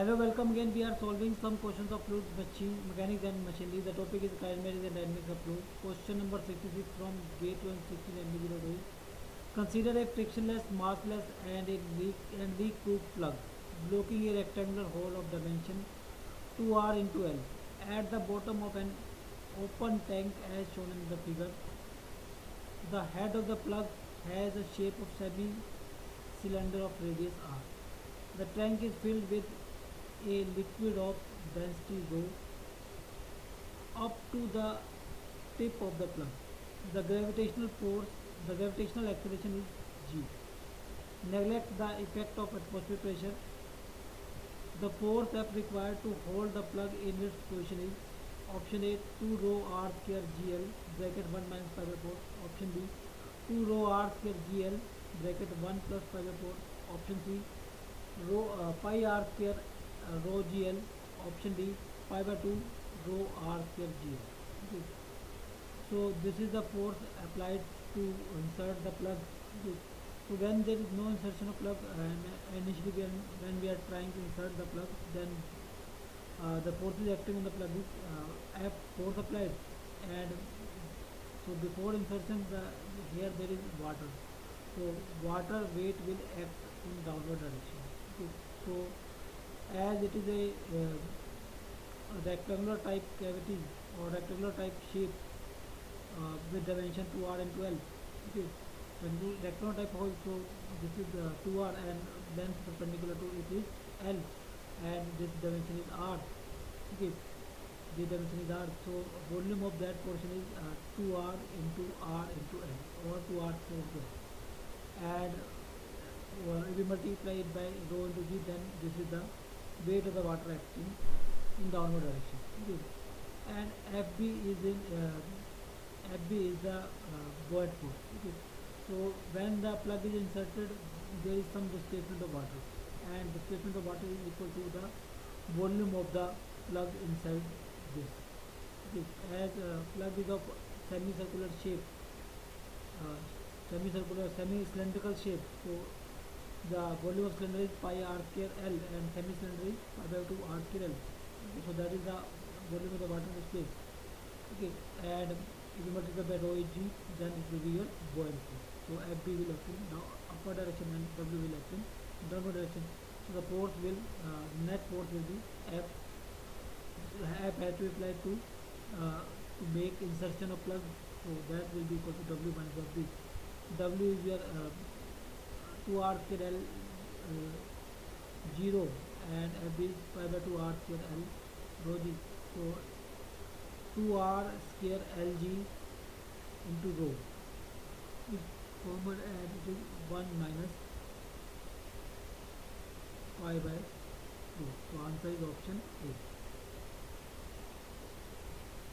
Hello, welcome again. We are solving some questions of fluid machine mechanics and machinery. The topic is kinematics and dynamics of fluid. Question number 66 from gate 116 ME02 is Consider a frictionless, massless and a leak and leak proof plug blocking a rectangular hole of dimension 2r into L at the bottom of an open tank as shown in the figure. The head of the plug has a shape of semi cylinder of radius r. The tank is filled with a liquid of density rho up to the tip of the plug. The gravitational force, the gravitational acceleration is g. Neglect the effect of atmospheric pressure. The force F required to hold the plug in its position is option A 2 rho r square gl bracket 1 minus pi by 4 option B 2 rho r square gl bracket 1 plus pi by 4 option C rho uh, pi r square uh, rho gl option D pi by 2 rho r square gl okay. so this is the force applied to insert the plug okay. so when there is no insertion of plug and initially when, when we are trying to insert the plug then uh, the force is acting on the plug is uh, F force applied and so before insertion the here there is water so water weight will act in downward direction okay. so as it is a, uh, rectangular type cavity or rectangular type shape uh, with dimension 2r and 12 okay? When the rectangular type hole so this is uh, 2r and length perpendicular to it is l and this dimension is r okay? The dimension is r so volume of that portion is uh, 2r into r into l or 2r square and uh, if we multiply it by rho into g then this is the weight of the water acting in downward direction. And fb is in uh, fb is the uh, force okay. so when the plug is inserted there is some displacement of water. And displacement of water is equal to the volume of the plug inside this. Okay. as uh, plug is of semicircular shape uh, semicircular semi-cylindrical shape so the volume of cylinder is pi r square L and semi-cylinder is pi by 2 r square L. So that is the volume of the water in this. Okay, and if you multiply by rho G, then it will be your buoyancy. So FB will act in now upward direction and W will act in downward direction. So the force will uh, net force will be F. F has to applied to uh, to make insertion of plug. So that will be equal to W minus W. W is your uh, two R फिर L zero and F B pi by two R square L rho G तो two R square L G into rho is common add two one minus pi by two तो answer is option A